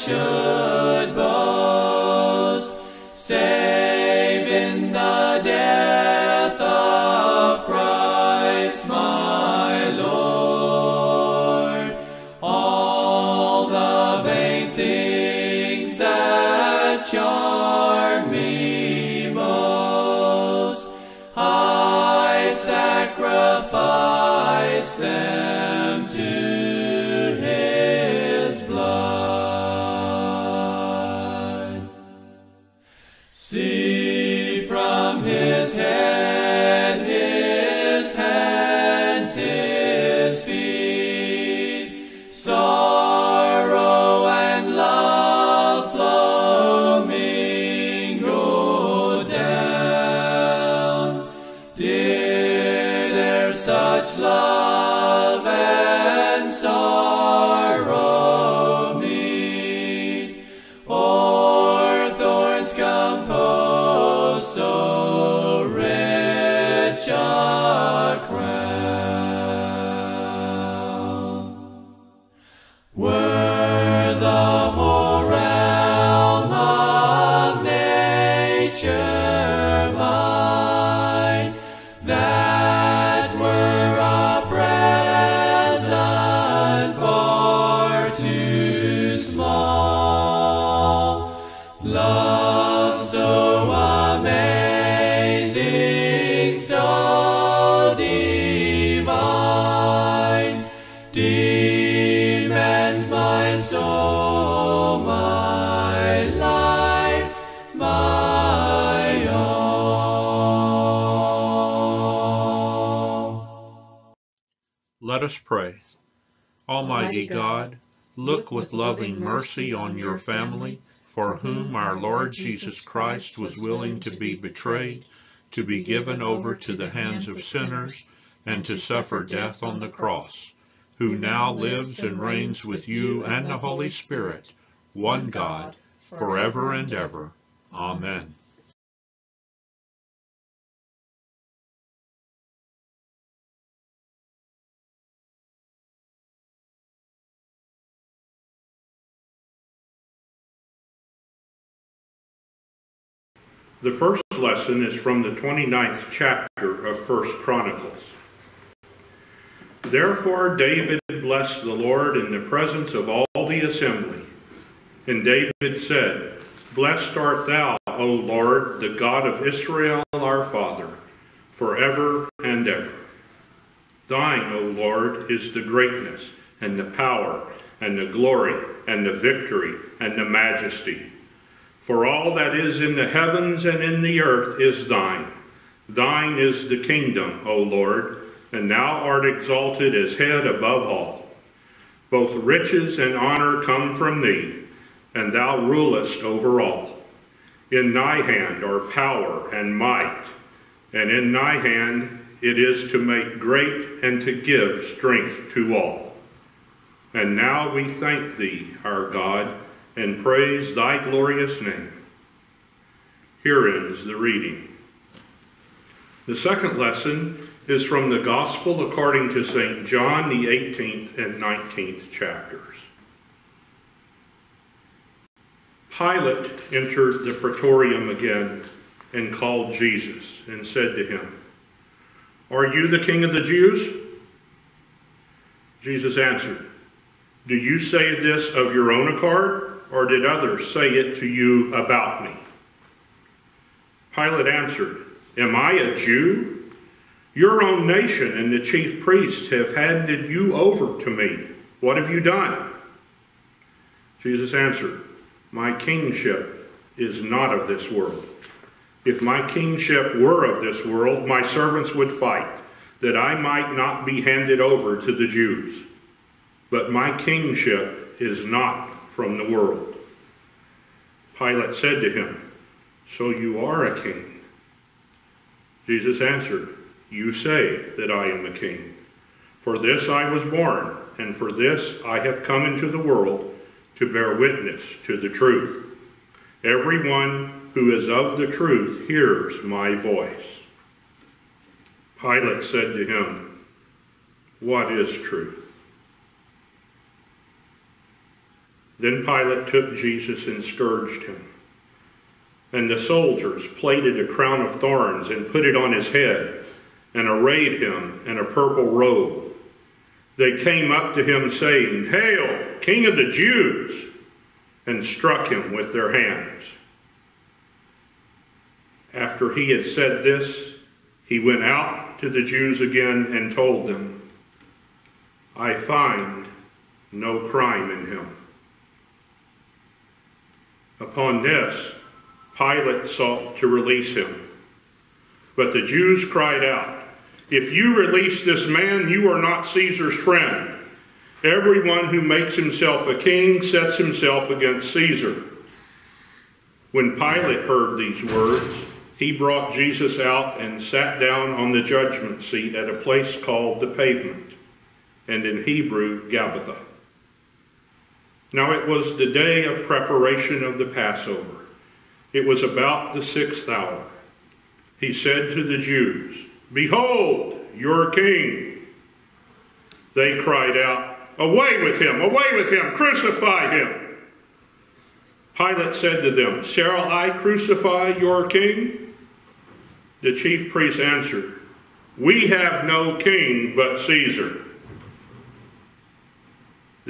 should Were God, look with loving mercy on your family, for whom our Lord Jesus Christ was willing to be betrayed, to be given over to the hands of sinners, and to suffer death on the cross, who now lives and reigns with you and the Holy Spirit, one God, forever and ever. Amen. The first lesson is from the 29th chapter of First Chronicles. Therefore David blessed the Lord in the presence of all the assembly. And David said, Blessed art thou, O Lord, the God of Israel our Father, forever and ever. Thine, O Lord, is the greatness, and the power, and the glory, and the victory, and the majesty. For all that is in the heavens and in the earth is thine. Thine is the kingdom, O Lord, and thou art exalted as head above all. Both riches and honor come from thee, and thou rulest over all. In thy hand are power and might, and in thy hand it is to make great and to give strength to all. And now we thank thee, our God, and praise thy glorious name. Here ends the reading. The second lesson is from the Gospel according to St. John, the 18th and 19th chapters. Pilate entered the praetorium again and called Jesus and said to him, Are you the king of the Jews? Jesus answered, Do you say this of your own accord, or did others say it to you about me? Pilate answered, Am I a Jew? Your own nation and the chief priests have handed you over to me. What have you done? Jesus answered, My kingship is not of this world. If my kingship were of this world, my servants would fight, that I might not be handed over to the Jews. But my kingship is not from the world. Pilate said to him, So you are a king? Jesus answered, You say that I am a king. For this I was born, and for this I have come into the world to bear witness to the truth. Everyone who is of the truth hears my voice. Pilate said to him, What is truth? Then Pilate took Jesus and scourged him. And the soldiers plaited a crown of thorns and put it on his head and arrayed him in a purple robe. They came up to him saying, Hail, King of the Jews! and struck him with their hands. After he had said this, he went out to the Jews again and told them, I find no crime in him. Upon this, Pilate sought to release him. But the Jews cried out, If you release this man, you are not Caesar's friend. Everyone who makes himself a king sets himself against Caesar. When Pilate heard these words, he brought Jesus out and sat down on the judgment seat at a place called the pavement, and in Hebrew, Gabbatha. Now it was the day of preparation of the Passover. It was about the sixth hour. He said to the Jews, Behold, your king. They cried out, Away with him, away with him, crucify him. Pilate said to them, Shall I crucify your king? The chief priests answered, We have no king but Caesar.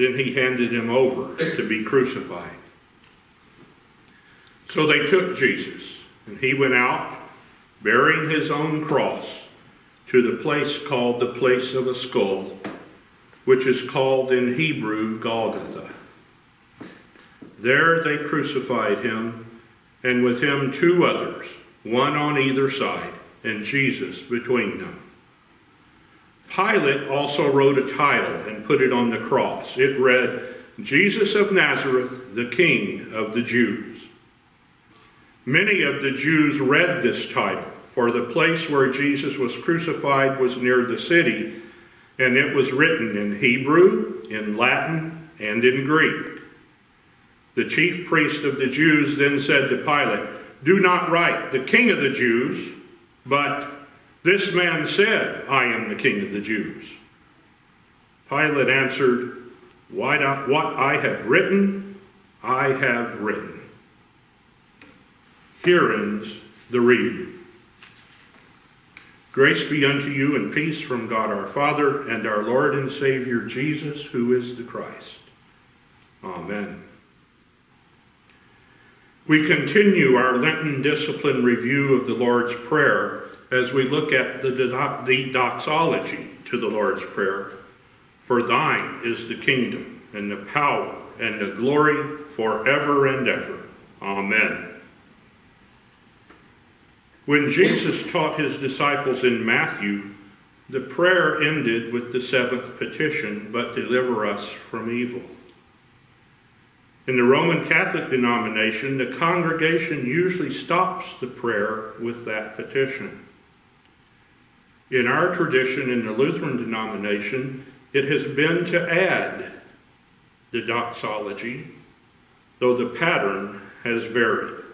Then he handed him over to be crucified. So they took Jesus, and he went out, bearing his own cross, to the place called the place of a skull, which is called in Hebrew Golgotha. There they crucified him, and with him two others, one on either side, and Jesus between them. Pilate also wrote a title and put it on the cross. It read, Jesus of Nazareth, the King of the Jews. Many of the Jews read this title, for the place where Jesus was crucified was near the city, and it was written in Hebrew, in Latin, and in Greek. The chief priest of the Jews then said to Pilate, Do not write, the King of the Jews, but this man said, I am the king of the Jews. Pilate answered, Why not What I have written, I have written. Here ends the reading. Grace be unto you and peace from God our Father and our Lord and Savior Jesus, who is the Christ. Amen. We continue our Lenten discipline review of the Lord's Prayer as we look at the, the doxology to the Lord's Prayer. For thine is the kingdom and the power and the glory forever and ever. Amen. When Jesus taught his disciples in Matthew, the prayer ended with the seventh petition, but deliver us from evil. In the Roman Catholic denomination, the congregation usually stops the prayer with that petition. In our tradition in the Lutheran denomination, it has been to add the doxology, though the pattern has varied.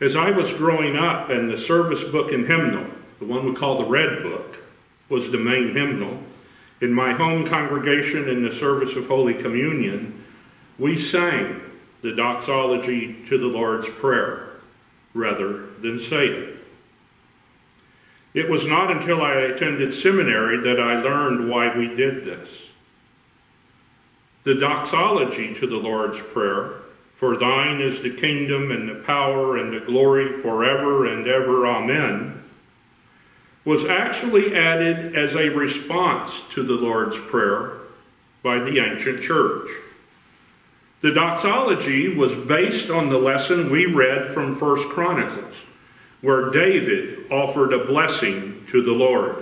As I was growing up and the service book and hymnal, the one we call the Red Book, was the main hymnal, in my home congregation in the service of Holy Communion, we sang the doxology to the Lord's Prayer rather than say it. It was not until I attended seminary that I learned why we did this. The doxology to the Lord's Prayer For thine is the kingdom and the power and the glory forever and ever. Amen, was actually added as a response to the Lord's Prayer by the ancient church. The doxology was based on the lesson we read from First Chronicles, where David offered a blessing to the Lord.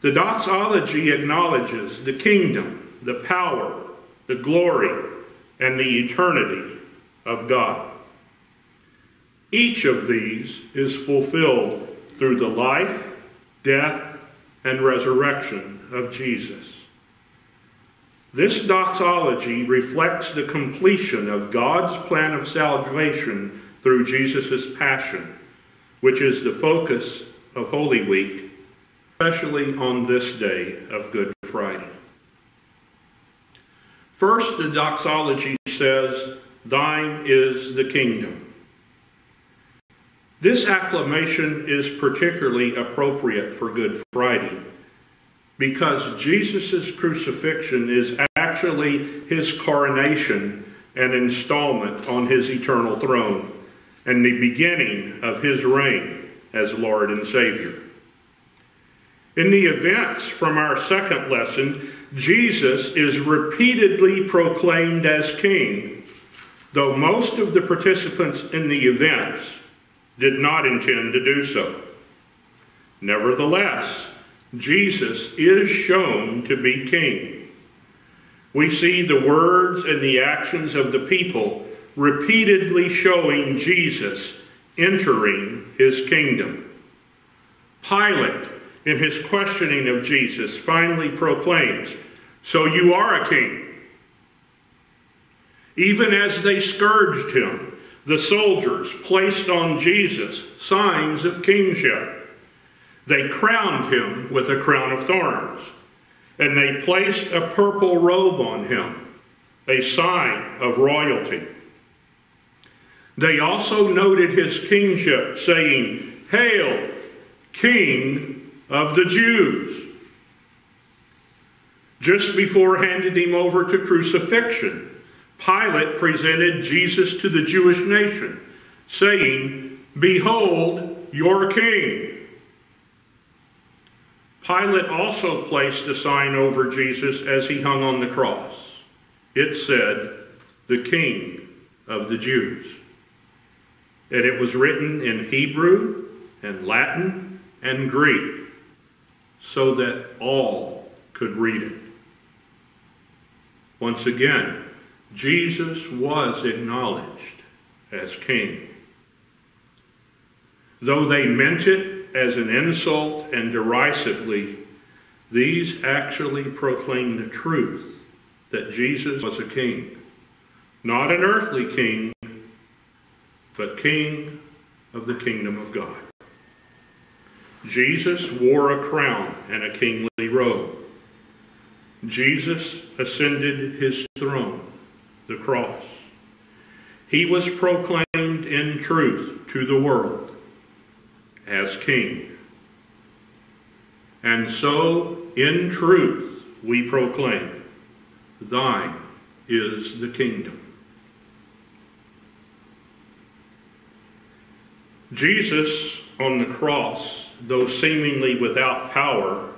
The doxology acknowledges the kingdom, the power, the glory, and the eternity of God. Each of these is fulfilled through the life, death, and resurrection of Jesus. This doxology reflects the completion of God's plan of salvation through Jesus' passion, which is the focus of Holy Week, especially on this day of Good Friday. First, the doxology says, Thine is the kingdom. This acclamation is particularly appropriate for Good Friday because Jesus' crucifixion is actually his coronation and installment on his eternal throne and the beginning of his reign as Lord and Savior. In the events from our second lesson, Jesus is repeatedly proclaimed as king, though most of the participants in the events did not intend to do so. Nevertheless, Jesus is shown to be king. We see the words and the actions of the people repeatedly showing Jesus entering his kingdom. Pilate, in his questioning of Jesus, finally proclaims, So you are a king. Even as they scourged him, the soldiers placed on Jesus signs of kingship. They crowned him with a crown of thorns, and they placed a purple robe on him, a sign of royalty. They also noted his kingship, saying, Hail, King of the Jews. Just before handing him over to crucifixion, Pilate presented Jesus to the Jewish nation, saying, Behold your king. Pilate also placed a sign over Jesus as he hung on the cross. It said, the King of the Jews. And it was written in Hebrew and Latin and Greek so that all could read it. Once again, Jesus was acknowledged as king. Though they meant it as an insult and derisively, these actually proclaimed the truth that Jesus was a king. Not an earthly king, but king of the kingdom of God. Jesus wore a crown and a kingly robe. Jesus ascended his throne, the cross. He was proclaimed in truth to the world as king. And so, in truth, we proclaim, Thine is the kingdom. Jesus on the cross, though seemingly without power,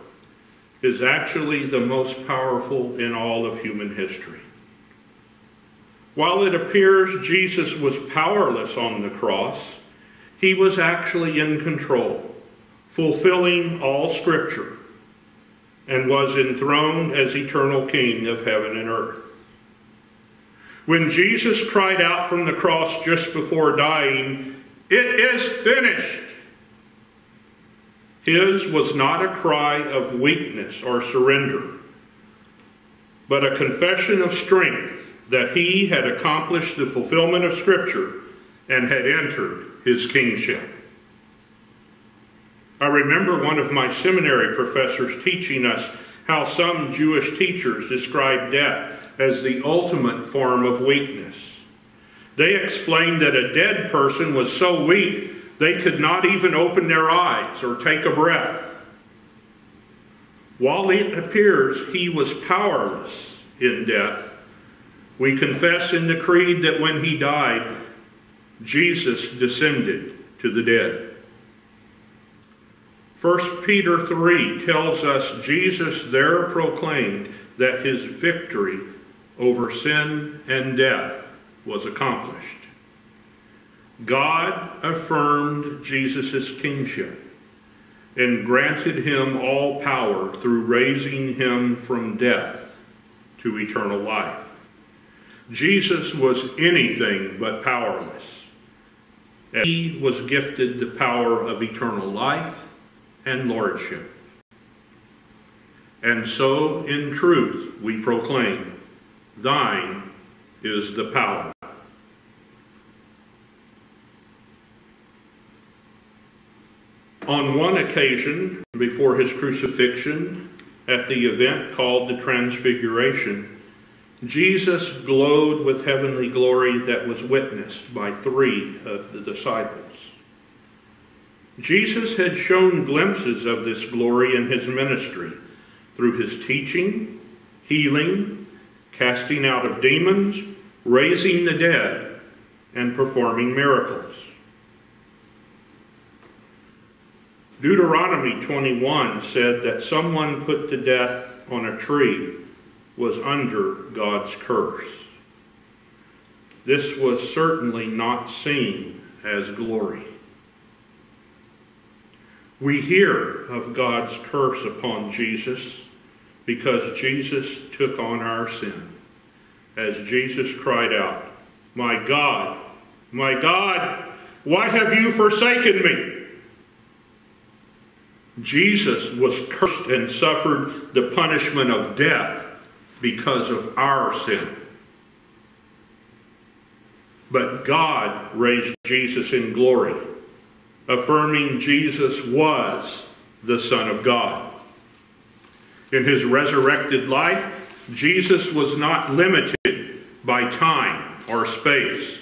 is actually the most powerful in all of human history. While it appears Jesus was powerless on the cross, he was actually in control, fulfilling all scripture, and was enthroned as eternal king of heaven and earth. When Jesus cried out from the cross just before dying, It is finished! His was not a cry of weakness or surrender, but a confession of strength that he had accomplished the fulfillment of Scripture and had entered his kingship. I remember one of my seminary professors teaching us how some Jewish teachers describe death as the ultimate form of weakness. They explained that a dead person was so weak they could not even open their eyes or take a breath. While it appears he was powerless in death, we confess in the Creed that when he died, Jesus descended to the dead. 1 Peter 3 tells us Jesus there proclaimed that his victory over sin and death was accomplished. God affirmed Jesus' kingship and granted him all power through raising him from death to eternal life. Jesus was anything but powerless. He was gifted the power of eternal life and lordship. And so, in truth, we proclaim, Thine is the power. On one occasion, before his crucifixion, at the event called the Transfiguration, Jesus glowed with heavenly glory that was witnessed by three of the disciples. Jesus had shown glimpses of this glory in his ministry through his teaching, healing, casting out of demons, raising the dead, and performing miracles. Deuteronomy 21 said that someone put to death on a tree was under God's curse. This was certainly not seen as glory. We hear of God's curse upon Jesus because Jesus took on our sin. As Jesus cried out, My God, my God, why have you forsaken me? Jesus was cursed and suffered the punishment of death because of our sin. But God raised Jesus in glory, affirming Jesus was the Son of God. In his resurrected life, Jesus was not limited by time or space.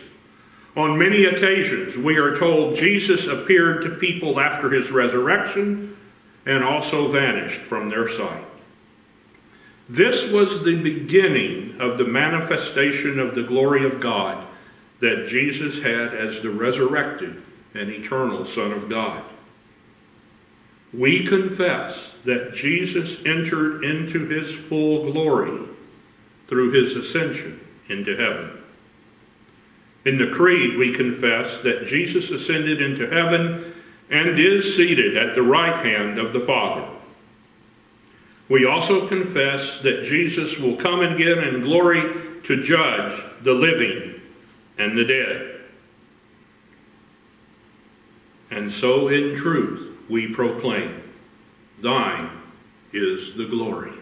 On many occasions, we are told Jesus appeared to people after his resurrection and also vanished from their sight. This was the beginning of the manifestation of the glory of God that Jesus had as the resurrected and eternal Son of God. We confess that Jesus entered into his full glory through his ascension into heaven. In the Creed, we confess that Jesus ascended into heaven and is seated at the right hand of the Father. We also confess that Jesus will come again in glory to judge the living and the dead. And so in truth we proclaim, Thine is the glory.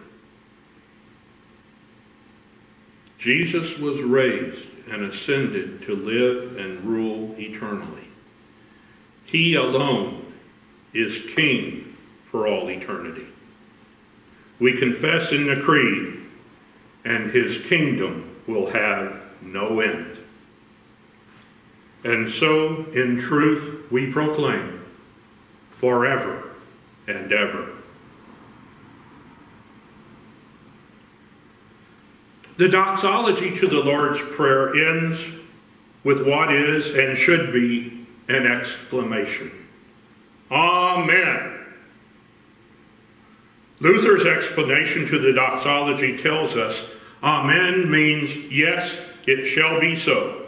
Jesus was raised and ascended to live and rule eternally. He alone is King for all eternity. We confess in the Creed, and his kingdom will have no end. And so, in truth, we proclaim forever and ever. The doxology to the Lord's Prayer ends with what is and should be an exclamation. Amen. Luther's explanation to the doxology tells us Amen means yes, it shall be so.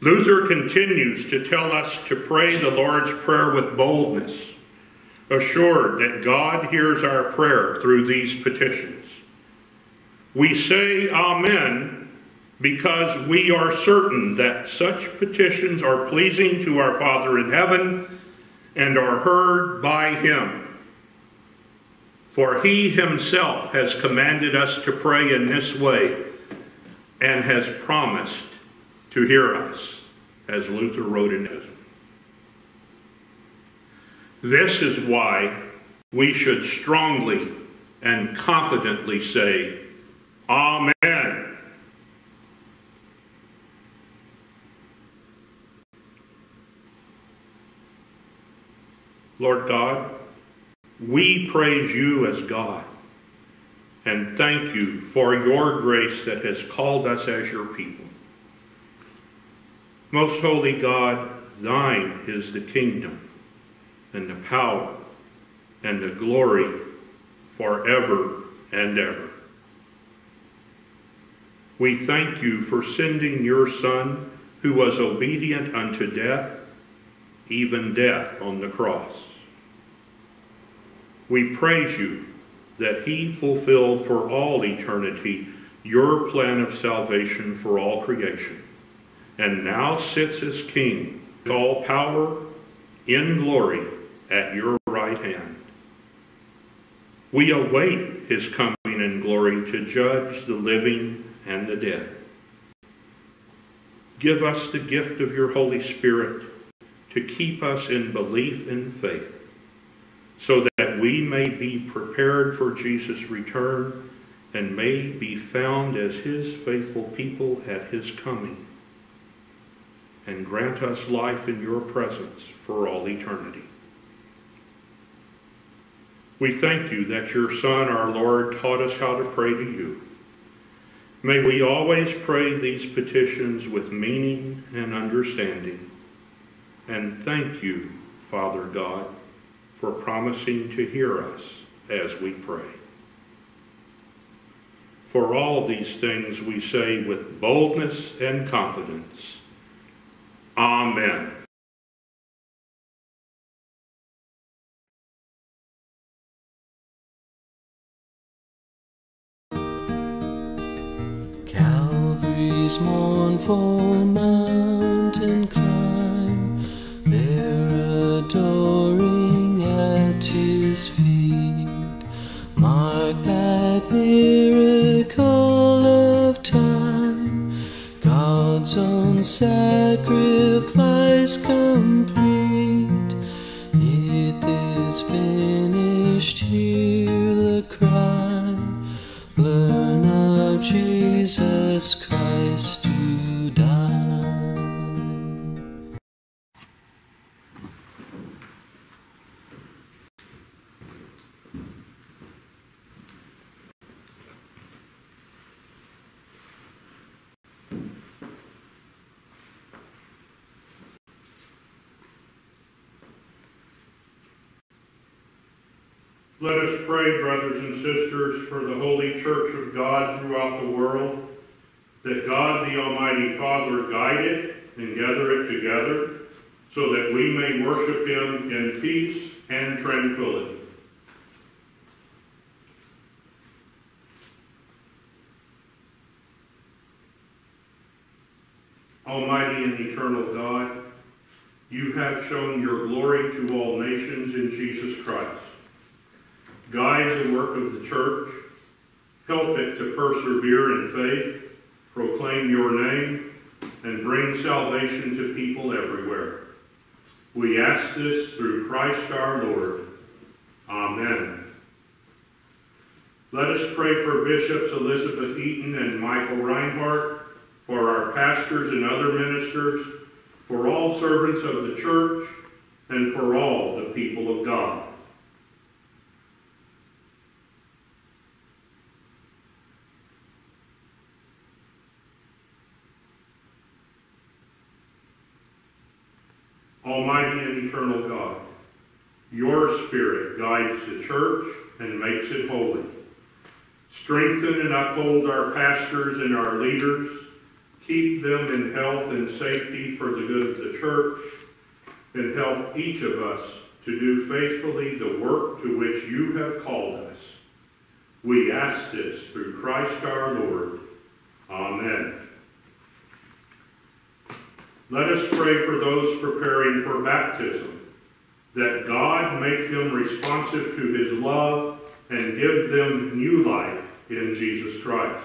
Luther continues to tell us to pray the Lord's Prayer with boldness, assured that God hears our prayer through these petitions. We say Amen because we are certain that such petitions are pleasing to our Father in heaven and are heard by him. For he himself has commanded us to pray in this way and has promised to hear us, as Luther wrote in his. This is why we should strongly and confidently say, Amen. Lord God, we praise you as God and thank you for your grace that has called us as your people. Most holy God, thine is the kingdom and the power and the glory forever and ever. We thank you for sending your Son, who was obedient unto death, even death on the cross. We praise you that he fulfilled for all eternity your plan of salvation for all creation, and now sits as King, with all power in glory at your right hand. We await his coming in glory to judge the living and the dead. Give us the gift of your Holy Spirit to keep us in belief and faith, so that we may be prepared for Jesus' return and may be found as his faithful people at his coming. And grant us life in your presence for all eternity. We thank you that your Son, our Lord, taught us how to pray to you. May we always pray these petitions with meaning and understanding. And thank you, Father God, for promising to hear us as we pray. For all these things we say with boldness and confidence. Amen. Calvary's mournful mountain sacrifice complete. Pray, brothers and sisters, for the Holy Church of God throughout the world, that God the Almighty Father guide it and gather it together, so that we may worship Him in peace and tranquility. Almighty and eternal God, you have shown your glory to all nations in Jesus Christ. Guide the work of the church. Help it to persevere in faith, proclaim your name, and bring salvation to people everywhere. We ask this through Christ our Lord. Amen. Let us pray for Bishops Elizabeth Eaton and Michael Reinhardt, for our pastors and other ministers, for all servants of the church, and for all the people of God. Almighty and eternal God, your Spirit guides the church and makes it holy. Strengthen and uphold our pastors and our leaders. Keep them in health and safety for the good of the church, and help each of us to do faithfully the work to which you have called us. We ask this through Christ our Lord. Amen. Let us pray for those preparing for baptism, that God make them responsive to his love and give them new life in Jesus Christ.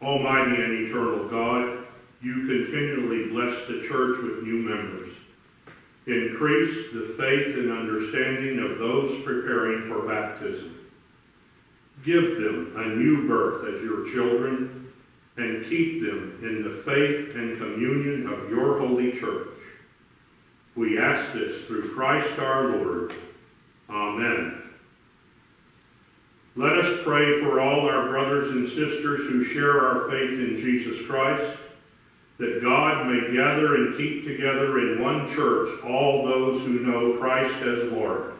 Almighty and eternal God, you continually bless the church with new members. Increase the faith and understanding of those preparing for baptism. Give them a new birth as your children and keep them in the faith and communion of your holy church. We ask this through Christ our Lord. Amen. Let us pray for all our brothers and sisters who share our faith in Jesus Christ, that God may gather and keep together in one church all those who know Christ as Lord.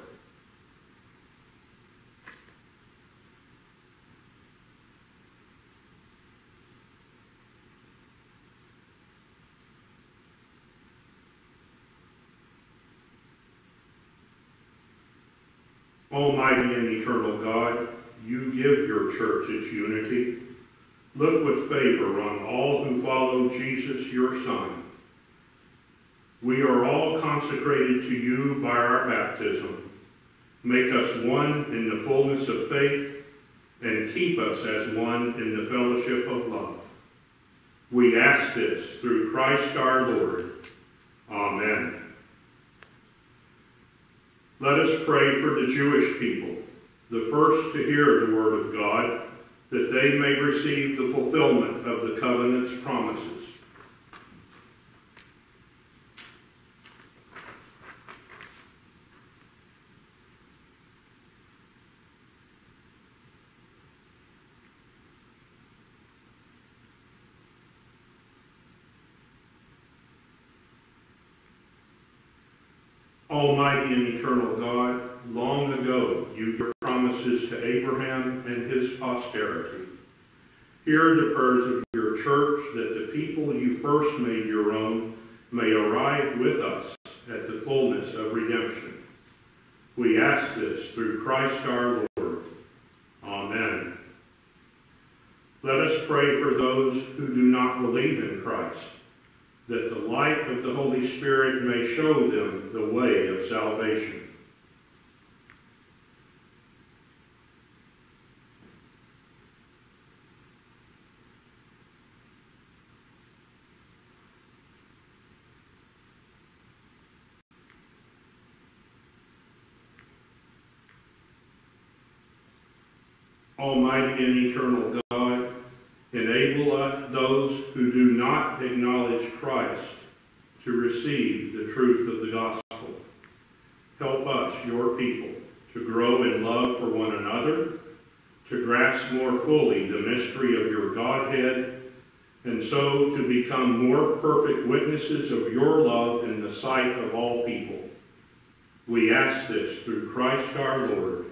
Almighty and eternal God, you give your church its unity. Look with favor on all who follow Jesus, your Son. We are all consecrated to you by our baptism. Make us one in the fullness of faith and keep us as one in the fellowship of love. We ask this through Christ our Lord. Amen. Let us pray for the Jewish people, the first to hear the word of God, that they may receive the fulfillment of the covenant's promises. Almighty and eternal God, long ago you promises to Abraham and his posterity. Hear the prayers of your church that the people you first made your own may arrive with us at the fullness of redemption. We ask this through Christ our Lord. Amen. Let us pray for those who do not believe in Christ that the light of the Holy Spirit may show them the way of salvation. Almighty and eternal God, Enable those who do not acknowledge Christ to receive the truth of the gospel. Help us, your people, to grow in love for one another, to grasp more fully the mystery of your Godhead, and so to become more perfect witnesses of your love in the sight of all people. We ask this through Christ our Lord.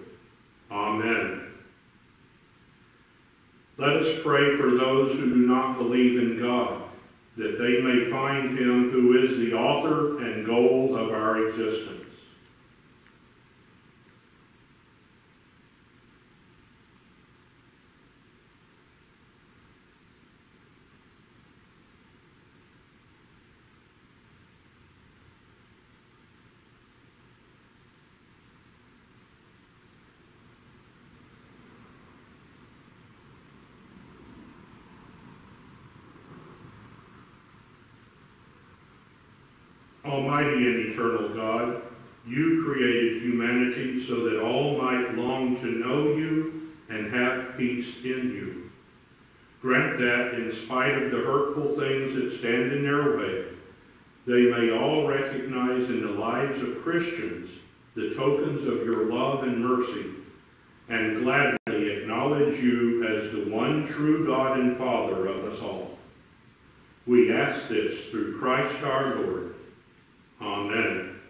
Amen. Let us pray for those who do not believe in God, that they may find him who is the author and goal of our existence. Almighty and eternal God, you created humanity so that all might long to know you and have peace in you. Grant that, in spite of the hurtful things that stand in their way, they may all recognize in the lives of Christians the tokens of your love and mercy, and gladly acknowledge you as the one true God and Father of us all. We ask this through Christ our Lord. Amen.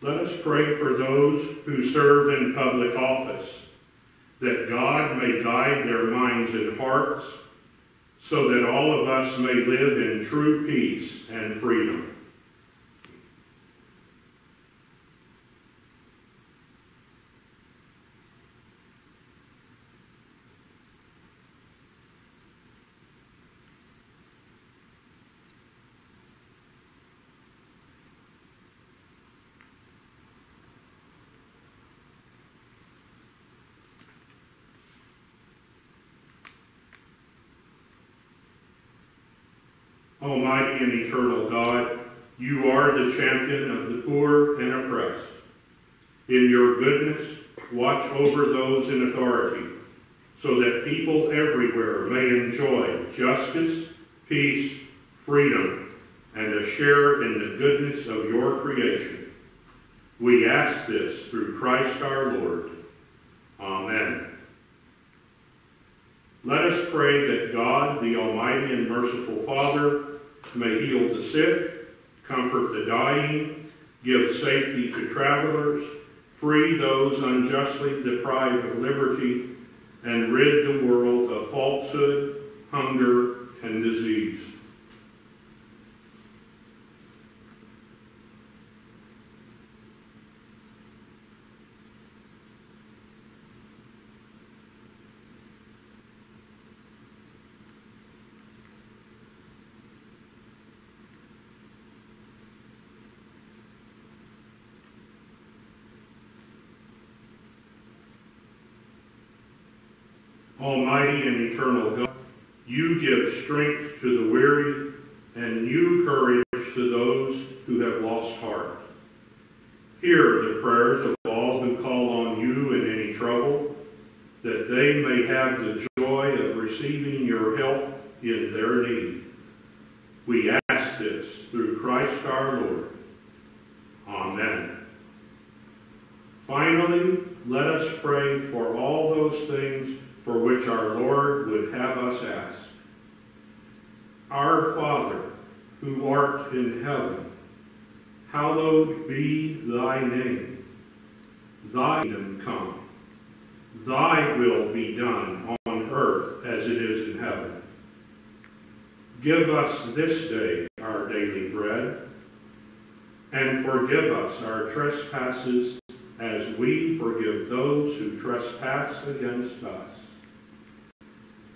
Let us pray for those who serve in public office, that God may guide their minds and hearts, so that all of us may live in true peace and freedom. Almighty and eternal God, you are the champion of the poor and oppressed. In your goodness, watch over those in authority, so that people everywhere may enjoy justice, peace, freedom, and a share in the goodness of your creation. We ask this through Christ our Lord. Amen. Let us pray that God, the Almighty and merciful Father, may heal the sick, comfort the dying, give safety to travelers, free those unjustly deprived of liberty, and rid the world of falsehood, hunger, and disease. Almighty and eternal God, you give strength to the weary and new courage to those who have lost heart. Hear the prayers of all who call on you in any trouble, that they may have the joy of receiving your help in their need. We ask this through Christ our Lord. Amen. Finally, let us pray for all those things for which our Lord would have us ask. Our Father, who art in heaven, hallowed be thy name. Thy kingdom come. Thy will be done on earth as it is in heaven. Give us this day our daily bread, and forgive us our trespasses as we forgive those who trespass against us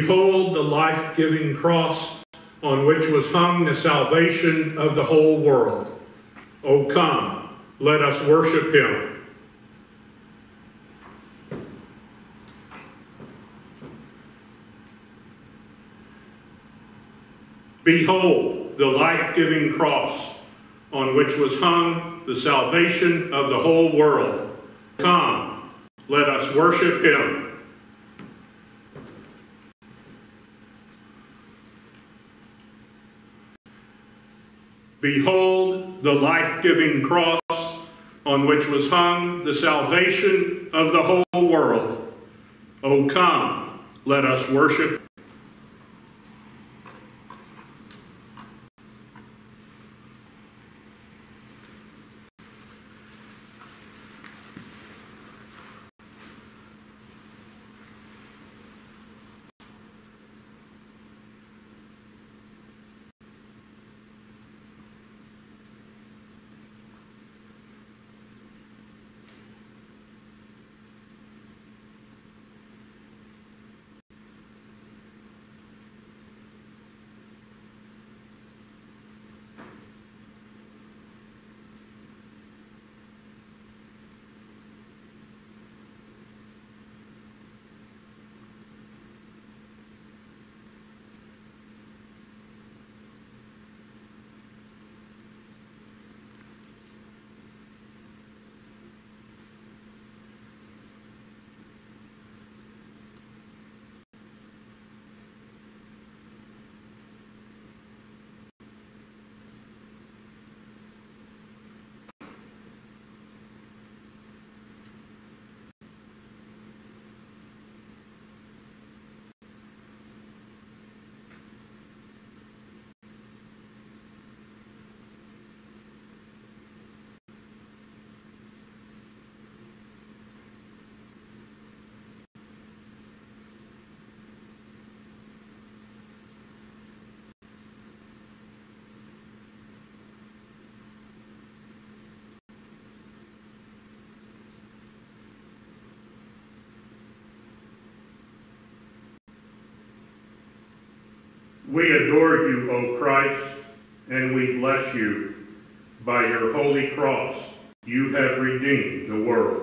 Behold the life-giving cross on which was hung the salvation of the whole world. O come, let us worship him. Behold the life-giving cross on which was hung the salvation of the whole world. Come, let us worship him. Behold the life-giving cross on which was hung the salvation of the whole world. O come, let us worship We adore you, O Christ, and we bless you. By your holy cross, you have redeemed the world.